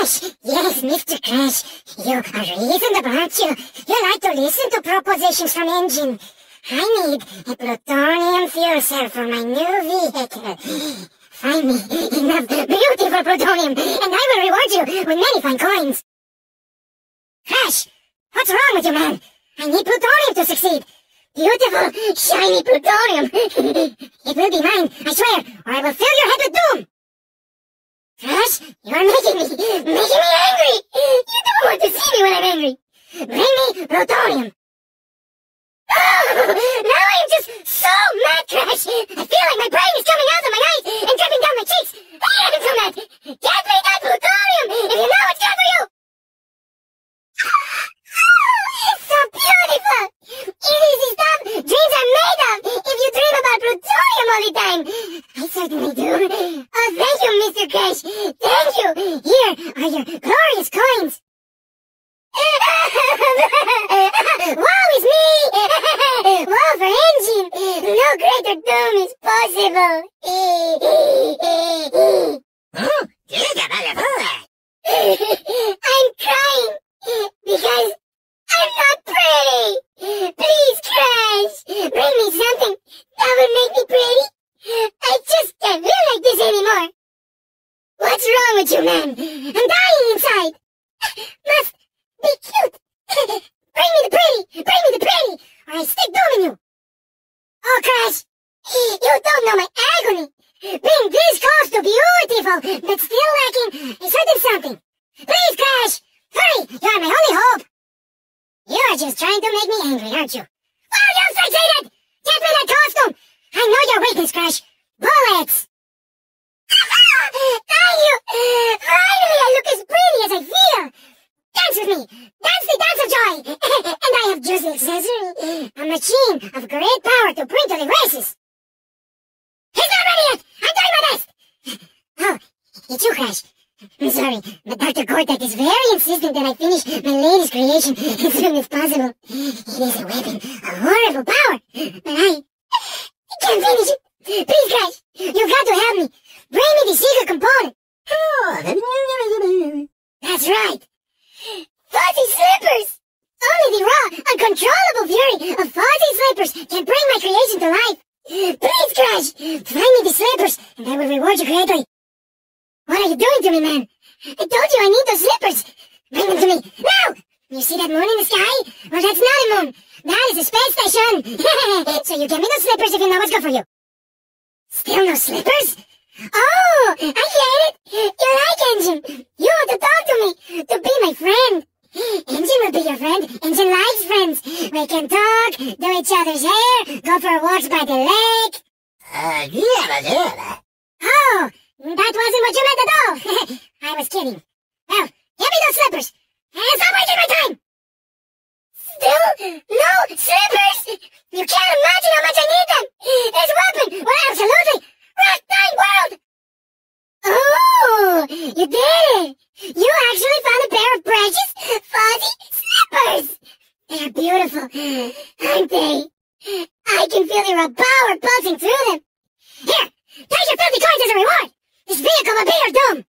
Crash! Yes, Mr. Crash. You are reasonable, aren't you? You like to listen to propositions from N. Gin. I need a plutonium fuel cell for my new vehicle. Find me enough beautiful plutonium, and I will reward you with many fine coins. Crash! What's wrong with you, man? I need plutonium to succeed. Beautiful, shiny plutonium. it will be mine, I swear, or I will fill your head with doom. Crash, you are making me, making me angry. You don't want to see me when I'm angry. Bring me plutonium. Oh, now I am just so mad, Crash. I feel like my brain is coming out of my eyes and dripping down my cheeks. I am so mad. Get me that plutonium if you know it's good for you. Oh, It's so beautiful. The stuff dreams are made of if you dream about plutonium all the time. I certainly do. Oh, thank Crash. Thank you. Here are your glorious coins. Woe is me! Woe for N. Gin! No greater doom is possible! Oh, diga para fora. I'm crying because I'm not pretty! Please, Crash! Bring me something that will make me pretty! I just can't live like this anymore! What's wrong with you, man? I'm dying inside! Must be cute! Bring me the pretty! Bring me the pretty! Or I stick doom in you! Oh, Crash! You don't know my agony! Being this close to beautiful, but still lacking a certain something! Please, Crash! Hurry! You are my only hope! You are just trying to make me angry, aren't you? Well, you succeeded! Get me that costume! I know your weakness, Crash! Bullets! You! Finally, I look as pretty as I feel! Dance with me! Dance the dance of joy! and I have just the accessory. A machine of great power to bring to the races! He's not ready yet! I'm doing my best! Oh, it's you, Crash. I'm sorry, but Dr. Cortex is very insistent that I finish my latest creation as soon as possible. It is a weapon of horrible power, but I can't finish it. Please, Crash, you've got to help me. Bring me the secret component. Oh, That's right. Fuzzy slippers! Only the raw, uncontrollable fury of fuzzy slippers can bring my creation to life. Please, Crash, find me the slippers, and I will reward you greatly. What are you doing to me, man? I told you I need those slippers. Bring them to me, now! You see that moon in the sky? Well, that's not a moon. That is a space station. so you give me those slippers if you know what's good for you. Still no slippers? Oh, I get it. You like N. Gin. You want to talk to me, to be my friend. N. Gin will be your friend. N. Gin likes friends. We can talk, do each other's hair, go for walks by the lake. uh, yeah, yeah. Oh, that wasn't what you meant at all. I was kidding. Well, give me those slippers. And stop wasting my time. Still no slippers. You can't imagine how much I need them. This weapon will absolutely rock my world. Oh, you did it. You actually found a pair of precious fuzzy slippers. They're beautiful, aren't they? I can feel the raw power pulsing through them. Here, take your 50 coins as a reward. This vehicle will be.